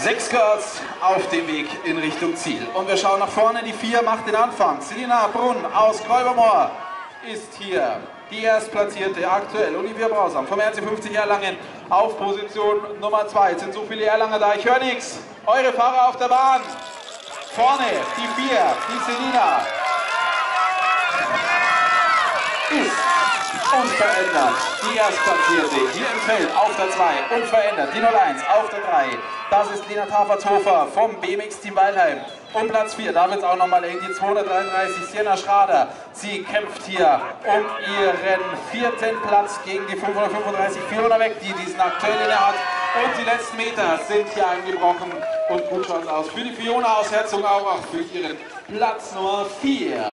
Sechs Girls auf dem Weg in Richtung Ziel. Und wir schauen nach vorne, die vier macht den Anfang. Selina Brunn aus Gräubermoor ist hier die Erstplatzierte aktuell. Olivia Brausam vom RC50 Erlangen auf Position Nummer 2. Jetzt sind so viele Erlanger da, ich höre nichts. Eure Fahrer auf der Bahn. Vorne die vier, die Selina. Ist unverändert die Erstplatzierte hier Feld auf der 2. Unverändert die 01 auf der 3. Das ist Lena Tafertshofer vom BMX Team Weilheim. Um Platz 4, da wird es auch nochmal eng, die 233 Sienna Schrader. Sie kämpft hier um ihren vierten Platz gegen die 535 400 weg, die diesen aktuell inne hat. Und die letzten Meter sind hier eingebrochen und gut schaut aus für die Fiona aus Herzogenaurach für ihren Platz Nummer 4.